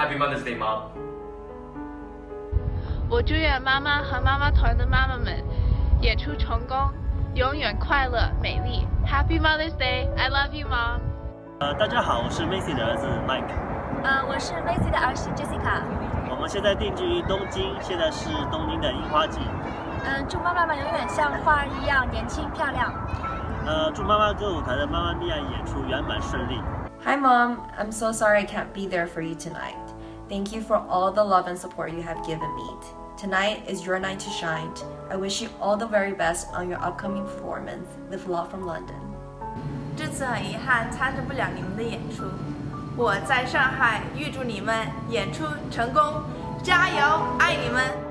Happy Mother's Day, Mom. 我祝愿妈妈和妈妈团的妈妈们演出成功，永远快乐美丽。Happy Mother's Day, I love you, Mom. 呃，大家好，我是 Macy 的儿子 Mike。呃，我是 Macy 的儿媳 Jessica。我们现在定居于东京，现在是东京的樱花季。嗯，祝妈妈们永远像花儿一样年轻漂亮。呃，祝妈妈歌舞团的妈妈咪呀演出圆满顺利。Hi, Mom. I'm so sorry I can't be there for you tonight. Thank you for all the love and support you have given me. Tonight is your night to shine. I wish you all the very best on your upcoming performance. With love from London. 这次很遗憾参加不了你们的演出，我在上海预祝你们演出成功，加油，爱你们。